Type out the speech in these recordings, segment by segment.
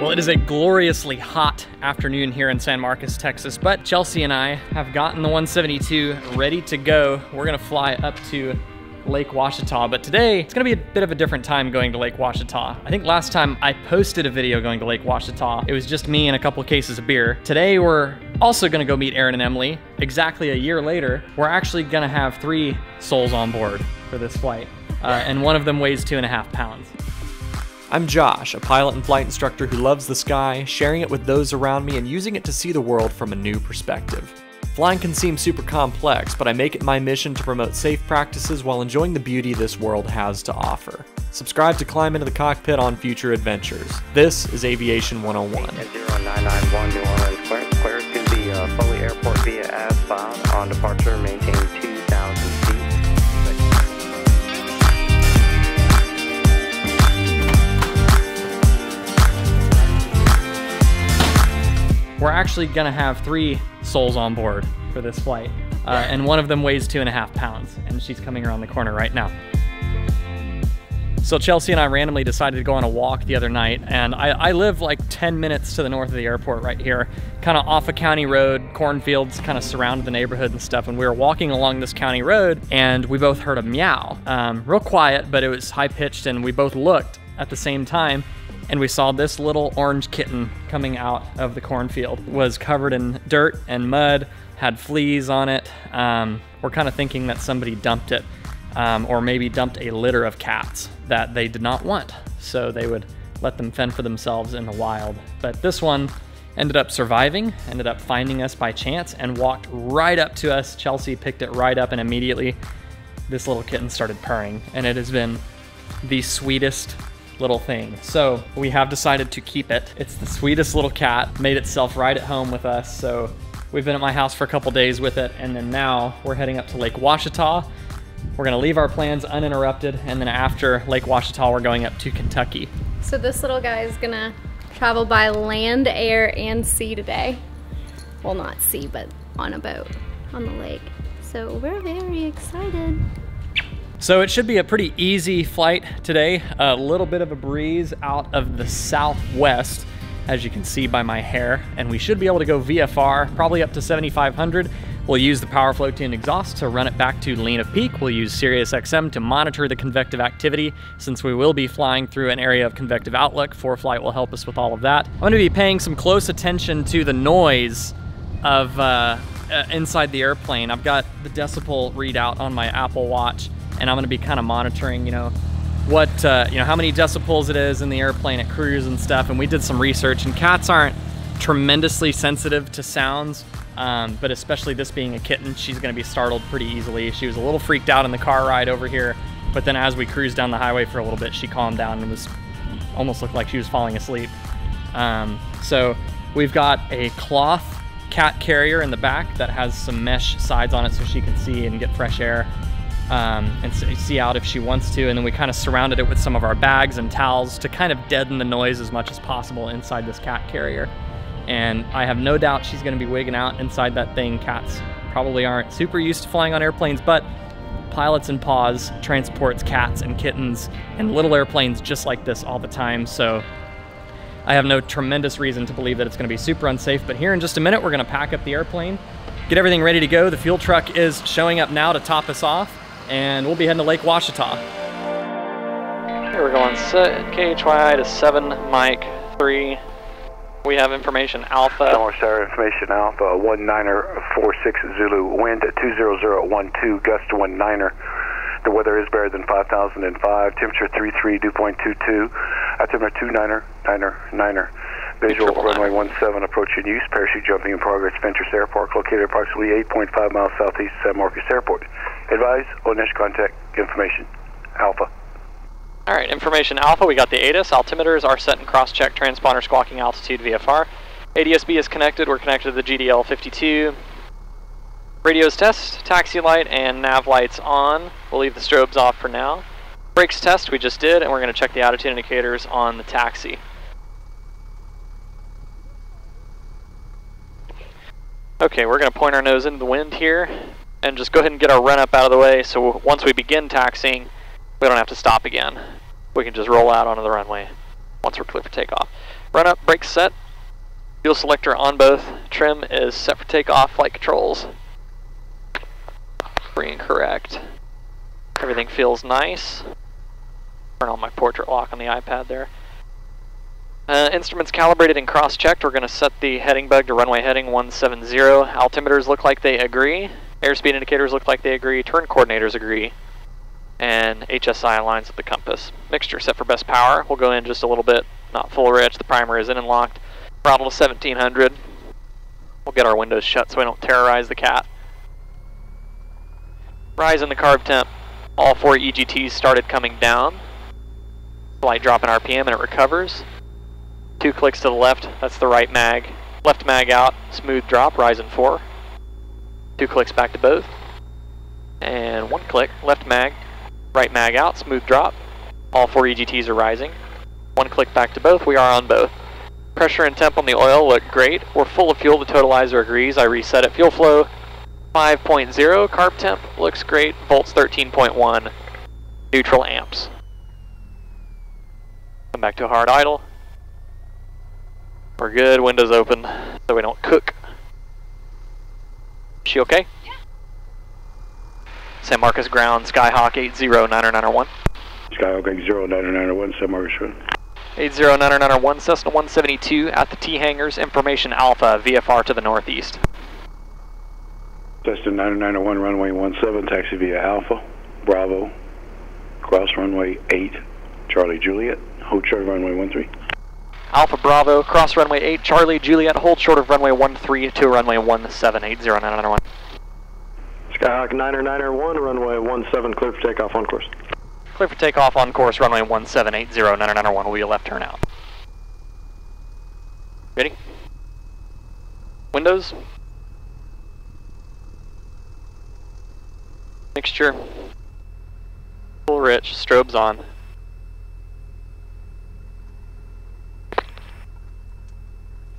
Well, it is a gloriously hot afternoon here in San Marcos, Texas, but Chelsea and I have gotten the 172 ready to go. We're gonna fly up to Lake Ouachita, but today it's gonna be a bit of a different time going to Lake Ouachita. I think last time I posted a video going to Lake Ouachita, it was just me and a couple cases of beer. Today we're also gonna go meet Aaron and Emily. Exactly a year later, we're actually gonna have three souls on board for this flight, uh, and one of them weighs two and a half pounds. I'm Josh, a pilot and flight instructor who loves the sky, sharing it with those around me and using it to see the world from a new perspective. Flying can seem super complex, but I make it my mission to promote safe practices while enjoying the beauty this world has to offer. Subscribe to Climb into the Cockpit on future adventures. This is Aviation 101. At 0991 New Orleans, clear, to the uh, Foley Airport via on departure, maintain We're actually gonna have three souls on board for this flight, uh, and one of them weighs two and a half pounds, and she's coming around the corner right now. So Chelsea and I randomly decided to go on a walk the other night, and I, I live like 10 minutes to the north of the airport right here, kind of off a county road, cornfields kind of surrounded the neighborhood and stuff, and we were walking along this county road, and we both heard a meow. Um, real quiet, but it was high-pitched, and we both looked at the same time, and we saw this little orange kitten coming out of the cornfield. Was covered in dirt and mud, had fleas on it. Um, we're kind of thinking that somebody dumped it, um, or maybe dumped a litter of cats that they did not want, so they would let them fend for themselves in the wild. But this one ended up surviving, ended up finding us by chance, and walked right up to us. Chelsea picked it right up, and immediately this little kitten started purring, and it has been the sweetest little thing. So we have decided to keep it. It's the sweetest little cat, made itself right at home with us. So we've been at my house for a couple days with it. And then now we're heading up to Lake Ouachita. We're gonna leave our plans uninterrupted. And then after Lake Ouachita, we're going up to Kentucky. So this little guy is gonna travel by land, air, and sea today. Well, not sea, but on a boat on the lake. So we're very excited. So it should be a pretty easy flight today. A little bit of a breeze out of the southwest, as you can see by my hair. And we should be able to go VFR, probably up to 7,500. We'll use the PowerFlow tuned exhaust to run it back to lean of peak. We'll use Sirius XM to monitor the convective activity since we will be flying through an area of convective outlook. ForeFlight will help us with all of that. I'm gonna be paying some close attention to the noise of uh, uh, inside the airplane. I've got the decibel readout on my Apple Watch and I'm to be kind of monitoring, you know, what uh, you know how many decibels it is in the airplane at cruise and stuff. And we did some research, and cats aren't tremendously sensitive to sounds. Um, but especially this being a kitten, she's to be startled pretty easily. She was a little freaked out in the car ride over here, but then as we cruised down the highway for a little bit, she calmed down and was almost looked like she was falling asleep. Um, so we've got a cloth cat carrier in the back that has some mesh sides on it so she can see and get fresh air um, and see out if she wants to. And then we kind of surrounded it with some of our bags and towels to kind of deaden the noise as much as possible inside this cat carrier. And I have no doubt she's going to be wigging out inside that thing. Cats probably aren't super used to flying on airplanes, but Pilots and Paws transports cats and kittens and little airplanes just like this all the time. So I have no tremendous reason to believe that it's going to be super unsafe. But here in just a minute, we're going to pack up the airplane, get everything ready to go. The fuel truck is showing up now to top us off and we'll be heading to Lake Ouachita. Okay, we're going KHYI to 7 Mike 3. We have information Alpha. North Star information Alpha, 1946 Zulu, wind at 20012, gust 19er. The weather is better than 5005, temperature 33, dew point 22, altimeter 29er, 9er, 9er. Visual runway 17 approaching use, parachute jumping in progress, Fentress Airport, located approximately 8.5 miles southeast of San Marcos Airport. Advise on initial contact information. Alpha. All right, information Alpha. We got the ATIS. Altimeters are set and cross-check. Transponder squawking altitude VFR. ADSB is connected. We're connected to the GDL 52. Radios test, taxi light and nav lights on. We'll leave the strobes off for now. Brakes test we just did, and we're going to check the attitude indicators on the taxi. Okay, we're going to point our nose into the wind here and just go ahead and get our run up out of the way so once we begin taxiing, we don't have to stop again. We can just roll out onto the runway once we're clear for takeoff. Run up, brakes set. Fuel selector on both. Trim is set for takeoff, flight controls. Free and correct. Everything feels nice. Turn on my portrait lock on the iPad there. Uh, instruments calibrated and cross-checked. We're going to set the heading bug to runway heading 170. Altimeters look like they agree. Airspeed indicators look like they agree. Turn coordinators agree. And HSI aligns with the compass. Mixture set for best power. We'll go in just a little bit. Not full rich. The primer is in and locked. Throttle to 1700. We'll get our windows shut so we don't terrorize the cat. Rise in the carb temp. All four EGTs started coming down. Slight drop in RPM and it recovers. Two clicks to the left, that's the right mag. Left mag out, smooth drop, rise in four. Two clicks back to both. And one click, left mag, right mag out, smooth drop. All four EGTs are rising. One click back to both, we are on both. Pressure and temp on the oil look great. We're full of fuel, the totalizer agrees. I reset it. Fuel flow 5.0, carb temp looks great. Volts 13.1, neutral amps. Come back to hard idle. We're good, windows open, so we don't cook. She okay? Yeah. San Marcos ground, Skyhawk 80901. Skyhawk 80901, San Marcos ground. 80901, Cessna 172 at the T hangars, information Alpha, VFR to the northeast. Cessna 9901, runway 17, taxi via Alpha, Bravo, cross runway 8, Charlie Juliet, hold short of runway 13. Alpha Bravo, cross runway 8, Charlie Juliet, hold short of runway 13 to runway 17, 80901. Skyhawk 901, runway 17, clear for takeoff on course. Clear for takeoff on course, runway 1780, 901 will be a left turn out. Ready? Windows? Mixture. Full rich, strobes on.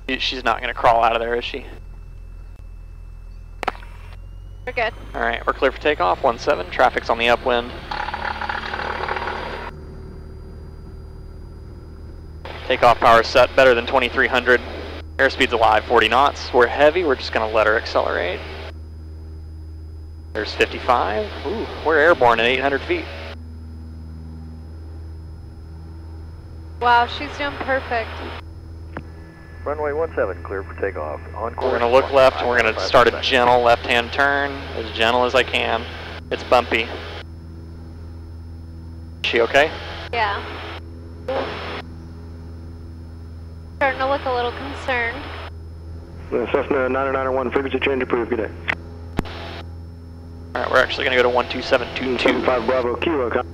She's not gonna crawl out of there, is she? We're good. Alright, we're clear for takeoff, 1-7, traffic's on the upwind. Takeoff power set better than 2300. Airspeed's alive, 40 knots. We're heavy, we're just gonna let her accelerate. There's 55. Ooh, we're airborne at 800 feet. Wow, she's doing perfect. Runway 17, clear for takeoff. On course. We're gonna look left and we're gonna start a gentle left-hand turn, as gentle as I can. It's bumpy. She okay? Yeah. Starting to look a little concerned. Cessna 901, frequency change approved, good day. Alright, we're actually gonna go to 12722. 75 Bravo, Kilo,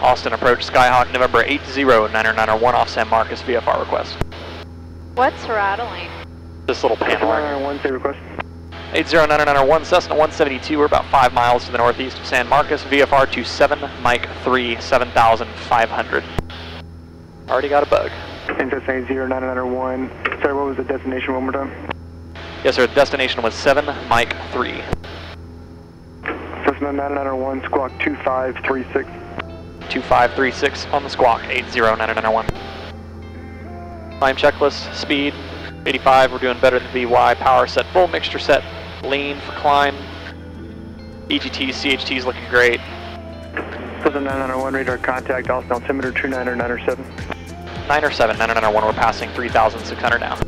Austin approach Skyhawk November 80901 off San Marcos VFR request. What's rattling? This little panel. 901, say request. 80901 Cessna 172, we're about 5 miles to the northeast of San Marcos, VFR to 7, Mike 3, 7500. Already got a bug. Interest 80901, sorry, what was the destination one more time? Yes sir, the destination was 7, Mike 3. Cessna 901, squawk 2536. 2536 on the squawk, 80901. Climb checklist, speed, 85, we're doing better than VY, power set full, mixture set, lean for climb, EGTs, CHTs looking great. Cessna 901, radar contact, Austin altimeter 29907. 9 or 7, 901, we're passing 3,600 now.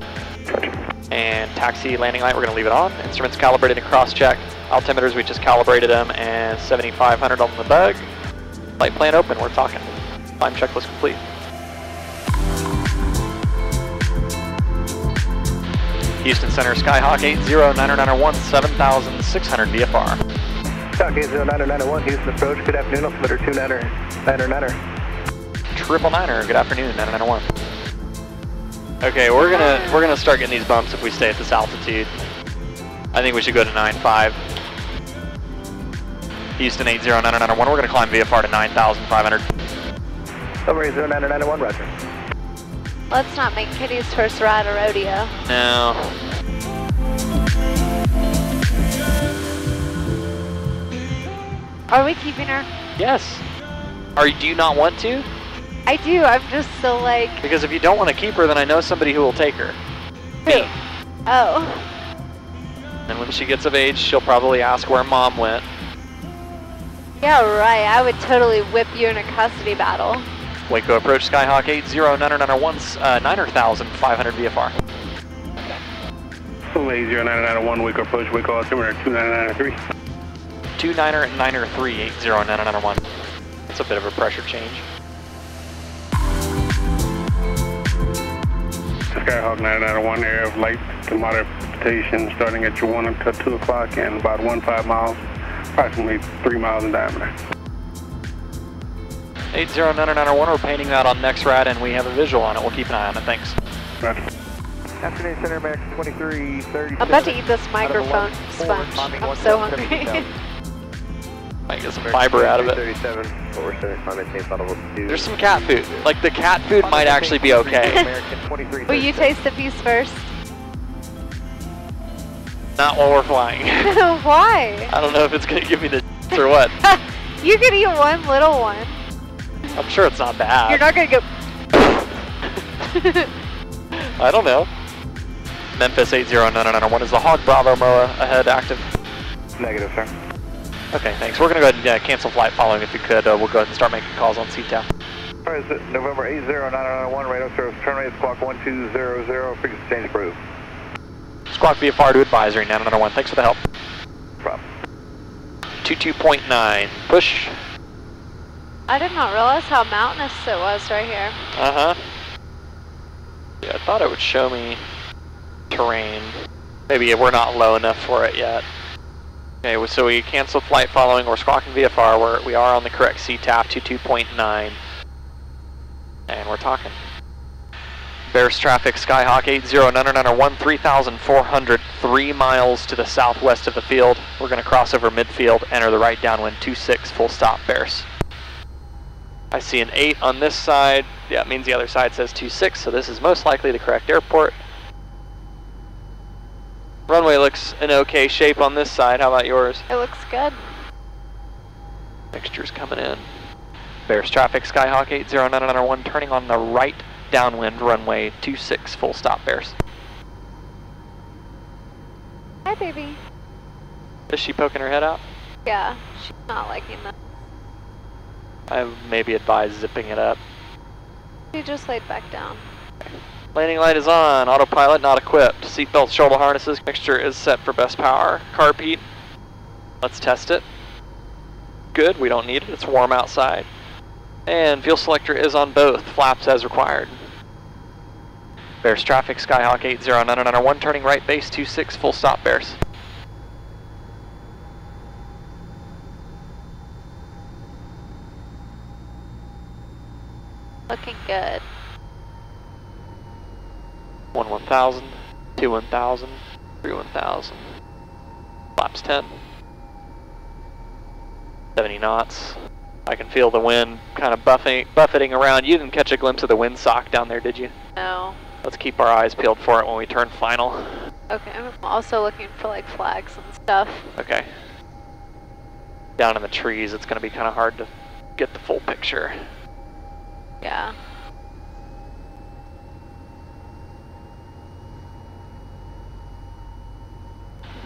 And taxi landing light, we're going to leave it on. Instruments calibrated and cross-checked. Altimeters, we just calibrated them, and 7,500 on the bug. Light plan open, we're talking. Climb checklist complete. Houston Center, Skyhawk 80901, 7600 VFR. Skyhawk 80901, Houston approach, good afternoon, altimeter 299er. Triple niner, good afternoon, 991. Okay, we're gonna we're gonna start getting these bumps if we stay at this altitude. I think we should go to 9.5. Houston 80991, we're gonna climb VFR to 9,500. Summary 0991, roger. Let's not make Kitty's first ride a rodeo. No. Are we keeping her? Yes. Are do you not want to? I do. I'm just so like, Because if you don't want to keep her, then I know somebody who will take her. Me. oh. And when she gets of age, she'll probably ask where mom went. Yeah, right. I would totally whip you in a custody battle. Waco approach Skyhawk 80 Niner Niner 1 uh, 9,500 VFR. Lady 0991, Waco approach, Waco altimeter 2993. 2 Niner and Niner 3 80 Niner Niner 1. That's a bit of a pressure change. Skyhawk 991, area of light to moderate precipitation starting at your 1 until 2 o'clock and about 1.5 miles, approximately 3 miles in diameter. 80 Niner Niner 1, we're painting that on NEXRAD and we have a visual on it. We'll keep an eye on it. Thanks. Roger. Afternoon Center Max 2337. I'm about to eat this microphone sponge. I'm so hungry. Might get some fiber out of it. 37, forward center, climate change level 2. There's some cat food. Like the cat food might actually be okay. American 23. Will you taste the piece first? Not while we're flying. Why? I don't know if it's gonna give me the or what. you could eat one little one. I'm sure it's not bad. You're not gonna go. I don't know. Memphis 80991 is the Hog Bravo MOA ahead active. Negative, sir. Okay, thanks. We're gonna go ahead and uh, cancel flight following if you could. Uh, we'll go ahead and start making calls on CTAF. Alright, is it November 80991, radio service, turn rate squawk 1200, frequency change approved. Squawk VFR to advisory 991. Thanks for the help. Problem. 22.9. Push. I did not realize how mountainous it was right here. Uh huh. Yeah, I thought it would show me terrain. Maybe we're not low enough for it yet. Okay, so we cancel flight following. We're squawking VFR. We're, we are on the correct CTAF, 22.9. And we're talking. Bearce traffic, Skyhawk 80991, 3,400, three miles to the southwest of the field. We're going to cross over midfield, enter the right downwind, 26, full stop, Bearce. I see an 8 on this side. Yeah, it means the other side says 26, so this is most likely the correct airport. Runway looks in okay shape on this side. How about yours? It looks good. Mixture's coming in. Bearce traffic, Skyhawk 80991, turning on the right downwind runway 26, full stop, Bearce. Hi, baby. Is she poking her head out? Yeah, she's not liking that. I maybe advise zipping it up. She just laid back down. Landing light is on, autopilot not equipped. Seatbelt shoulder harnesses, mixture is set for best power. Carb heat, let's test it. Good, we don't need it, it's warm outside. And fuel selector is on both, flaps as required. Bearce traffic, Skyhawk 80991, turning right base 26, full stop Bearce. Looking good. 1 1000, 2 1000, 3 1000. Flaps 10. 70 knots. I can feel the wind kind of buffing, buffeting around. You didn't catch a glimpse of the windsock down there, did you? No. Let's keep our eyes peeled for it when we turn final. Okay, I'm also looking for like flags and stuff. Okay. Down in the trees, it's going to be kind of hard to get the full picture. Yeah.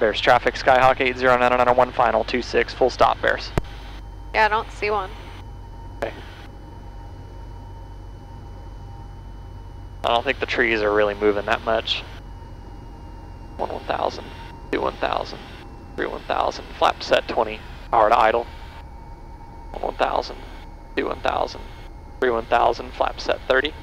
Bearce traffic, Skyhawk 80991 final, 26, full stop, Bearce. Yeah, I don't see one. Okay. I don't think the trees are really moving that much. 1 1000, 2 1000, 3 1000, flap set 20, power to idle. 1 1000, 2 1000, 3 1000, flap set 30.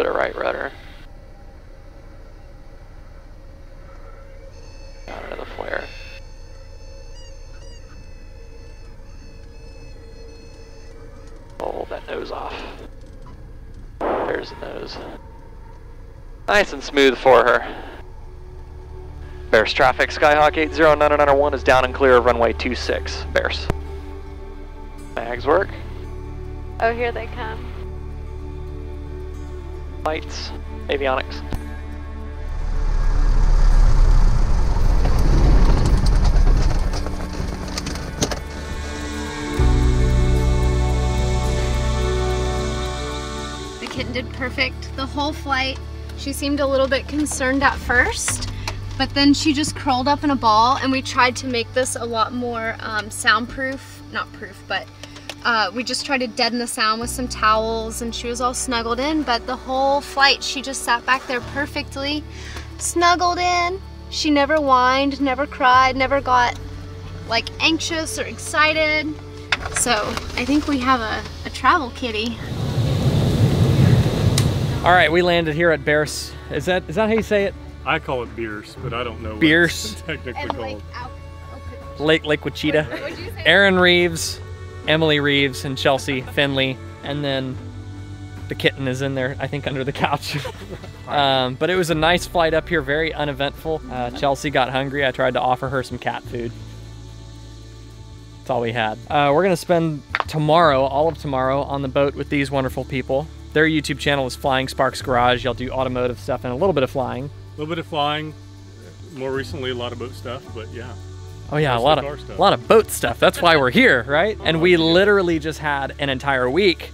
A bit of right rudder. Down into the flare. Hold that nose off. There's the nose. Nice and smooth for her. Bearce traffic, Skyhawk 80991 is down and clear of runway 26. Bearce. Mags work. Oh, here they come. Lights, avionics. The kitten did perfect the whole flight. She seemed a little bit concerned at first, but then she just curled up in a ball and we tried to make this a lot more um, soundproof, not proof, but uh, we just tried to deaden the sound with some towels and she was all snuggled in, but the whole flight she just sat back there perfectly, snuggled in. She never whined, never cried, never got like anxious or excited. So I think we have a, a travel kitty. All right, we landed here at Bearce. Is that is that how you say it? I call it Beers, but I don't know what Beers? it's technically And like called. out. Lake Lake Wichita. What'd you say? Aaron Reeves, Emily Reeves, and Chelsea Finley, and then the kitten is in there, I think, under the couch. um, but it was a nice flight up here, very uneventful. Uh, Chelsea got hungry. I tried to offer her some cat food. That's all we had. Uh, we're gonna spend tomorrow, all of tomorrow, on the boat with these wonderful people. Their YouTube channel is Flying Sparks Garage. Y'all do automotive stuff and a little bit of flying. A little bit of flying. More recently, a lot of boat stuff, but yeah. Oh yeah, a lot of stuff. a lot of boat stuff. That's why we're here, right? And we literally just had an entire week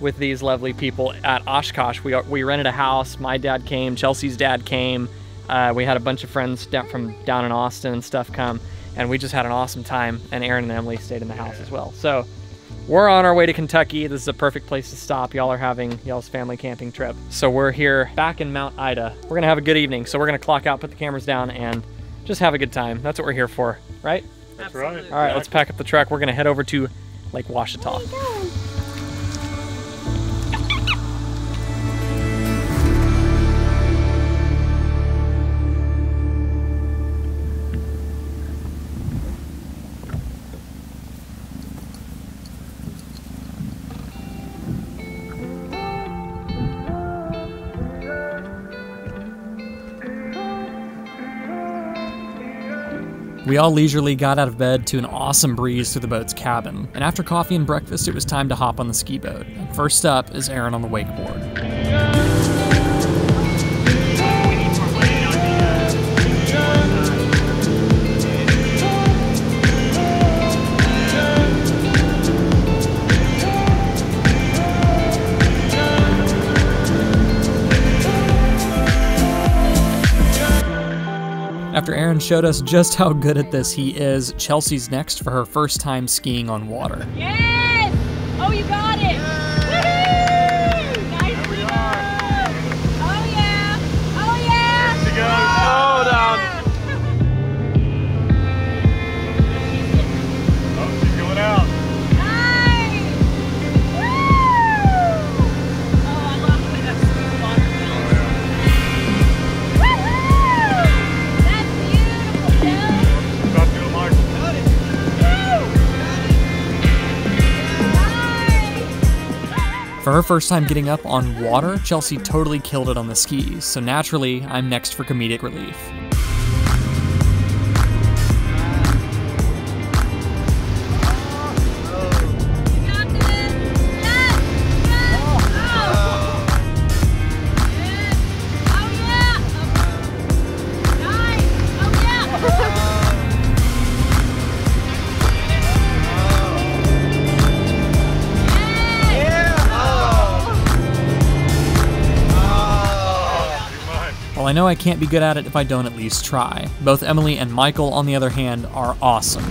with these lovely people at Oshkosh. We we rented a house. My dad came. Chelsea's dad came. Uh, we had a bunch of friends down from down in Austin and stuff come, and we just had an awesome time. And Aaron and Emily stayed in the house as well. So we're on our way to Kentucky. This is a perfect place to stop. Y'all are having y'all's family camping trip. So we're here back in Mount Ida. We're gonna have a good evening. So we're gonna clock out, put the cameras down, and just have a good time. That's what we're here for, right? That's right. All right, let's pack up the truck. We're gonna head over to Lake Ouachita. We all leisurely got out of bed to an awesome breeze through the boat's cabin, and after coffee and breakfast, it was time to hop on the ski boat. First up is Aaron on the wakeboard. Showed us just how good at this he is, Chelsea's next for her first time skiing on water. Her first time getting up on water, Chelsea totally killed it on the skis, so naturally, I'm next for comedic relief. I know I can't be good at it if I don't at least try, both Emily and Michael, on the other hand, are awesome.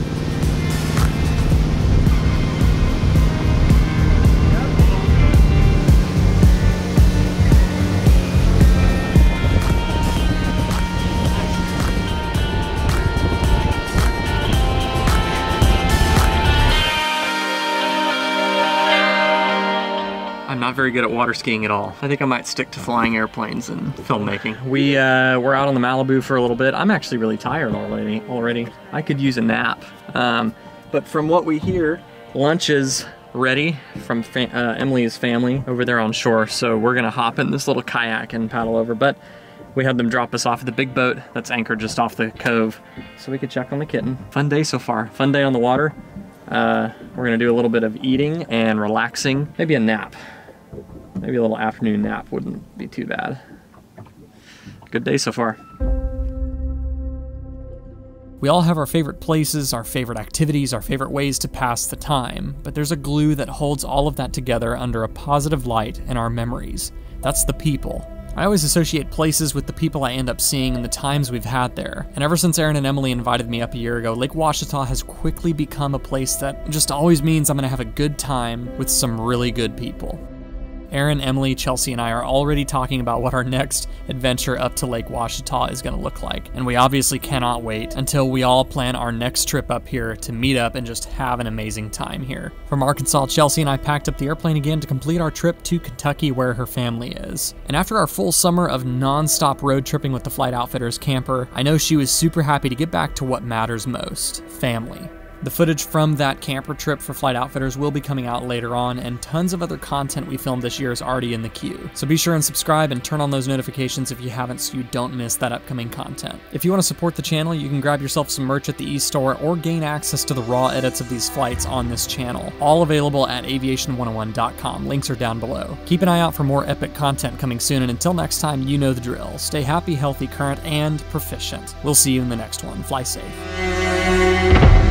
Very good at water skiing at all. I think I might stick to flying airplanes and filmmaking. We uh, we're out on the Malibu for a little bit. I'm actually really tired already. Already, I could use a nap. Um, but from what we hear, lunch is ready from fa- uh, Emily's family over there on shore. So we're gonna hop in this little kayak and paddle over. But we had them drop us off at the big boat that's anchored just off the cove, so we could check on the kitten. Fun day so far. Fun day on the water. Uh, we're gonna do a little bit of eating and relaxing, maybe a nap. Maybe a little afternoon nap wouldn't be too bad. Good day so far. We all have our favorite places, our favorite activities, our favorite ways to pass the time, but there's a glue that holds all of that together under a positive light in our memories. That's the people. I always associate places with the people I end up seeing and the times we've had there. And ever since Aaron and Emily invited me up a year ago, Lake Ouachita has quickly become a place that just always means I'm gonna have a good time with some really good people. Aaron, Emily, Chelsea, and I are already talking about what our next adventure up to Lake Ouachita is going to look like, and we obviously cannot wait until we all plan our next trip up here to meet up and just have an amazing time here. From Arkansas, Chelsea and I packed up the airplane again to complete our trip to Kentucky where her family is. And after our full summer of non-stop road tripping with the Flight Outfitters camper, I know she was super happy to get back to what matters most, family. The footage from that camper trip for Flight Outfitters will be coming out later on, and tons of other content we filmed this year is already in the queue. So be sure and subscribe and turn on those notifications if you haven't so you don't miss that upcoming content. If you want to support the channel, you can grab yourself some merch at the e-store or gain access to the raw edits of these flights on this channel. All available at aviation101.com. Links are down below. Keep an eye out for more epic content coming soon, and until next time, you know the drill. Stay happy, healthy, current, and proficient. We'll see you in the next one. Fly safe.